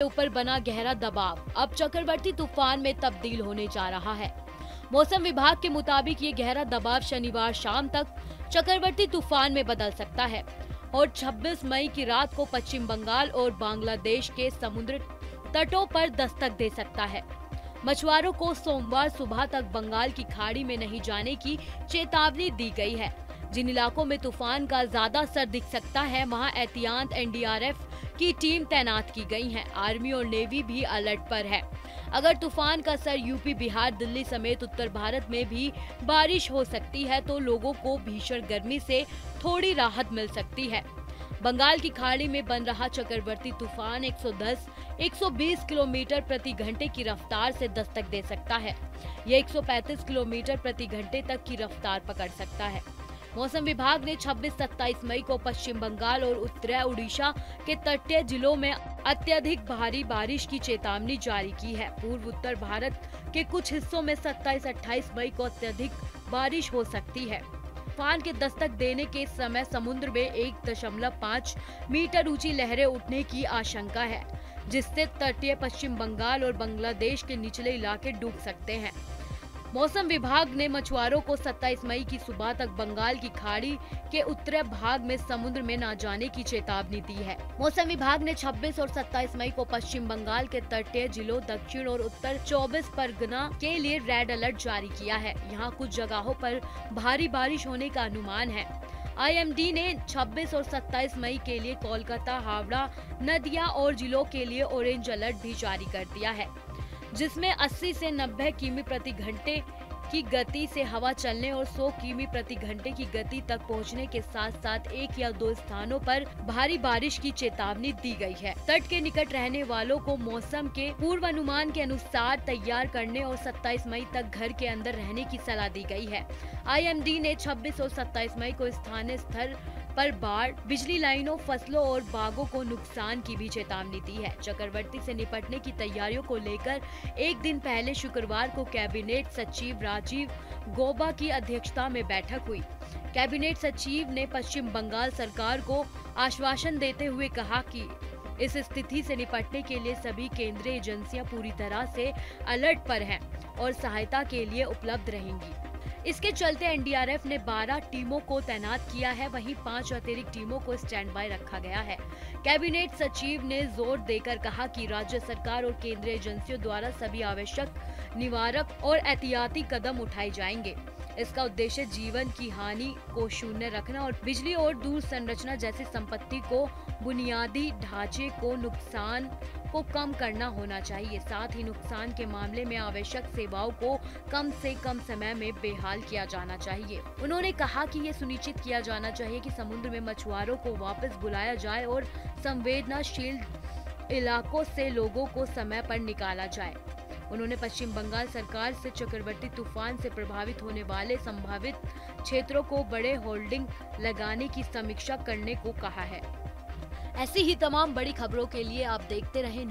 ऊपर बना गहरा दबाव। अब चक्रवर्ती तूफ़ान में तब्दील होने जा रहा है। मौसम विभाग के मुताबिक ये गहरा दबाव शनिवार शाम तक चक्रवर्ती तूफ़ान में बदल सकता है और 26 मई की रात को पश्चिम बंगाल और बांग्लादेश के समुद्र तटों पर दस्तक दे सकता है। मछुआरों को सोमवार सुबह तक बंगाल की खाड़ी में नहीं जाने की चेतावनी दी गई है। जिन इलाकों में तूफ़ान का ज़्यादा असर दिख सकता है, वहाँ एहतियात, एनडीआरएफ की टीम तैनात की गई है। आर्मी और नेवी भी अलर्ट पर है। अगर तूफ़ान का असर यूपी, बिहार, दिल्ली समेत उत्तर भारत में भी बारिश हो सकती है तो लोगों को भीषण गर्मी से थोड़ी राहत मिल सकती है। बंगाल की खाड़ी में बन रहा चक्रवर्ती तूफ़ान 110 120 किलोमीटर प्रति घंटे की रफ्तार से दस्तक दे सकता है। ये 135 किलोमीटर प्रति घंटे तक की रफ्तार पकड़ सकता है। मौसम विभाग ने 26-27 मई को पश्चिम बंगाल और उत्तरी उड़ीसा के तटीय जिलों में अत्यधिक भारी बारिश की चेतावनी जारी की है। पूर्व उत्तर भारत के कुछ हिस्सों में 27-28 मई को अत्यधिक बारिश हो सकती है। तूफ़ान के दस्तक देने के समय समुद्र में एक दशमलव पाँच मीटर ऊँची लहरें उठने की आशंका है, जिससे तटीय पश्चिम बंगाल और बांग्लादेश के निचले इलाके डूब सकते हैं। मौसम विभाग ने मछुआरों को 27 मई की सुबह तक बंगाल की खाड़ी के उत्तरी भाग में समुद्र में न जाने की चेतावनी दी है। मौसम विभाग ने 26 और 27 मई को पश्चिम बंगाल के तटीय जिलों, दक्षिण और उत्तर 24 परगना के लिए रेड अलर्ट जारी किया है। यहाँ कुछ जगहों पर भारी बारिश होने का अनुमान है। आईएमडी ने 26 और 27 मई के लिए कोलकाता, हावड़ा, नदिया और जिलों के लिए ऑरेंज अलर्ट भी जारी कर दिया है। जिसमें 80 से 90 किमी प्रति घंटे की गति से हवा चलने और 100 किमी प्रति घंटे की गति तक पहुँचने के साथ साथ एक या दो स्थानों पर भारी बारिश की चेतावनी दी गई है। तट के निकट रहने वालों को मौसम के पूर्वानुमान के अनुसार तैयार करने और 27 मई तक घर के अंदर रहने की सलाह दी गई है। आईएमडी ने 26 और 27 मई को स्थानीय स्तर पर बाढ़, बिजली लाइनों, फ़सलों और बागों को नुकसान की भी चेतावनी दी है। चक्रवर्ती से निपटने की तैयारियों को लेकर एक दिन पहले शुक्रवार को कैबिनेट सचिव राजीव गोबा की अध्यक्षता में बैठक हुई। कैबिनेट सचिव ने पश्चिम बंगाल सरकार को आश्वासन देते हुए कहा कि इस स्थिति से निपटने के लिए सभी केंद्रीय एजेंसियाँ पूरी तरह से अलर्ट पर हैं और सहायता के लिए उपलब्ध रहेंगी। इसके चलते एनडीआरएफ ने 12 टीमों को तैनात किया है। वहीं पाँच अतिरिक्त टीमों को स्टैंड बाय रखा गया है। कैबिनेट सचिव ने ज़ोर देकर कहा कि राज्य सरकार और केंद्रीय एजेंसियों द्वारा सभी आवश्यक निवारक और एहतियाती कदम उठाए जाएँगे। इसका उद्देश्य जीवन की हानि को शून्य रखना और बिजली और दूर संरचना जैसी संपत्ति को बुनियादी ढांचे को नुकसान को कम करना होना चाहिए। साथ ही नुकसान के मामले में आवश्यक सेवाओं को कम से कम समय में बेहाल किया जाना चाहिए। उन्होंने कहा कि ये सुनिश्चित किया जाना चाहिए कि समुद्र में मछुआरों को वापस बुलाया जाए और संवेदनाशील इलाकों से लोगों को समय पर निकाला जाए। उन्होंने पश्चिम बंगाल सरकार से चक्रवर्ती तूफ़ान से प्रभावित होने वाले संभावित क्षेत्रों को बड़े होल्डिंग लगाने की समीक्षा करने को कहा है। ऐसी ही तमाम बड़ी खबरों के लिए आप देखते रहें